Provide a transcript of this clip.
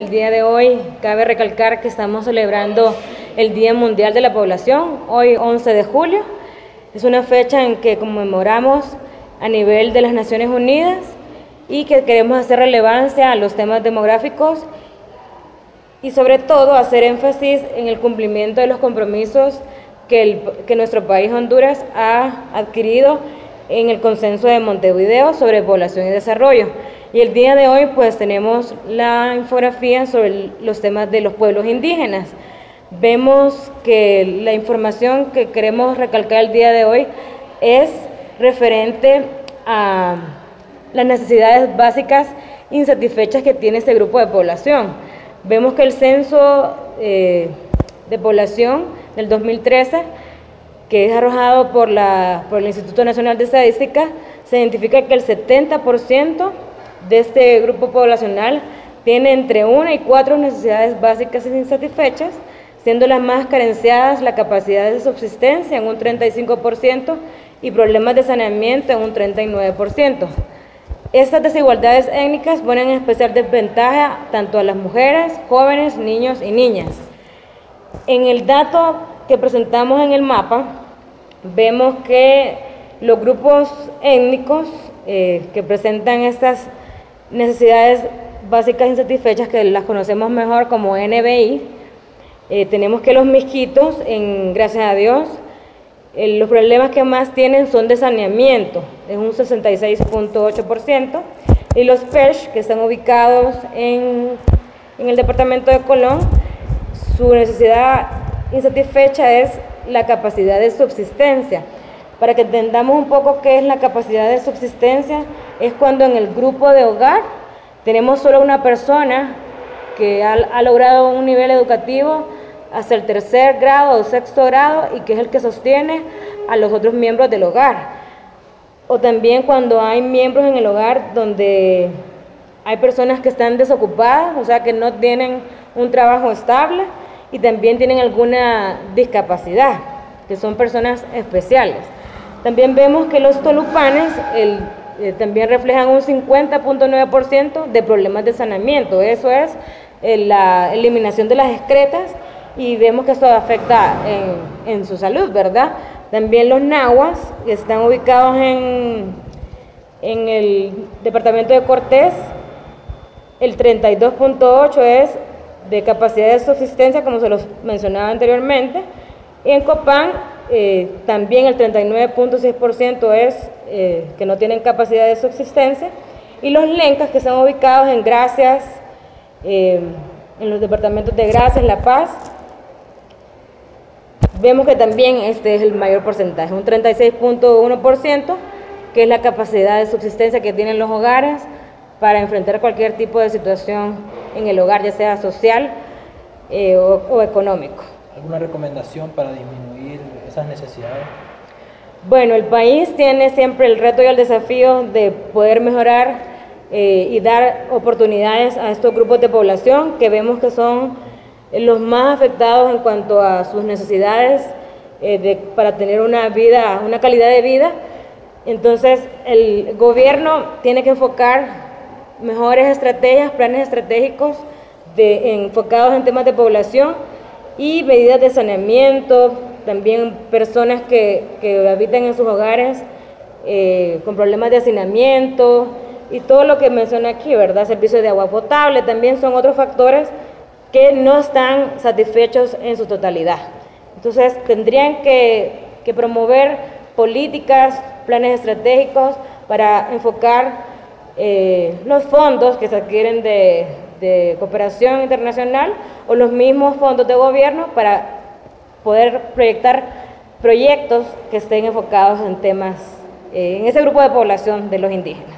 El día de hoy cabe recalcar que estamos celebrando el Día Mundial de la Población, hoy 11 de julio. Es una fecha en que conmemoramos a nivel de las Naciones Unidas y que queremos hacer relevancia a los temas demográficos y sobre todo hacer énfasis en el cumplimiento de los compromisos que, nuestro país Honduras ha adquirido en el consenso de Montevideo sobre población y desarrollo. Y el día de hoy pues tenemos la infografía sobre los temas de los pueblos indígenas. Vemos que la información que queremos recalcar el día de hoy es referente a las necesidades básicas insatisfechas que tiene este grupo de población. Vemos que el censo eh, de población del 2013, que es arrojado por, la, por el Instituto Nacional de Estadística, se identifica que el 70% de este grupo poblacional tiene entre una y cuatro necesidades básicas insatisfechas, siendo las más carenciadas la capacidad de subsistencia en un 35% y problemas de saneamiento en un 39%. Estas desigualdades étnicas ponen en especial desventaja tanto a las mujeres, jóvenes, niños y niñas. En el dato que presentamos en el mapa, vemos que los grupos étnicos eh, que presentan estas necesidades básicas insatisfechas que las conocemos mejor como NBI. Eh, tenemos que los misquitos, en, gracias a Dios, eh, los problemas que más tienen son de saneamiento, es un 66.8%, y los PERSH, que están ubicados en, en el departamento de Colón, su necesidad insatisfecha es la capacidad de subsistencia. Para que entendamos un poco qué es la capacidad de subsistencia, es cuando en el grupo de hogar tenemos solo una persona que ha, logrado un nivel educativo hasta el tercer grado o sexto grado y que es el que sostiene a los otros miembros del hogar. O también cuando hay miembros en el hogar donde hay personas que están desocupadas, o sea que no tienen un trabajo estable y también tienen alguna discapacidad, que son personas especiales. También vemos que los tolupanes eh, también reflejan un 50.9% de problemas de saneamiento. Eso es eh, la eliminación de las excretas y vemos que eso afecta en, su salud, ¿verdad? También los nahuas, que están ubicados en, en el departamento de Cortés, el 32.8 es de capacidad de subsistencia, como se los mencionaba anteriormente, y en Copán eh, también el 39.6% es eh, que no tienen capacidad de subsistencia. Y los lencas que están ubicados en Gracias, eh, en los departamentos de Gracias, La Paz, vemos que también este es el mayor porcentaje, un 36.1%, que es la capacidad de subsistencia que tienen los hogares para enfrentar cualquier tipo de situación en el hogar, ya sea social o económico. ¿Alguna recomendación para disminuir necesidades? Bueno, el país tiene siempre el reto y el desafío de poder mejorar eh, y dar oportunidades a estos grupos de población que vemos que son los más afectados en cuanto a sus necesidades eh, para tener una vida, una calidad de vida. Entonces, el gobierno tiene que enfocar mejores estrategias, planes estratégicos de, enfocados en temas de población y medidas de saneamiento, también personas que, que habitan en sus hogares eh, con problemas de hacinamiento y todo lo que menciona aquí, ¿verdad? Servicios de agua potable también son otros factores que no están satisfechos en su totalidad. Entonces tendrían que, que promover políticas, planes estratégicos para enfocar eh, los fondos que se adquieren de, de cooperación internacional o los mismos fondos de gobierno para poder proyectar proyectos que estén enfocados en temas, eh, en ese grupo de población de los indígenas.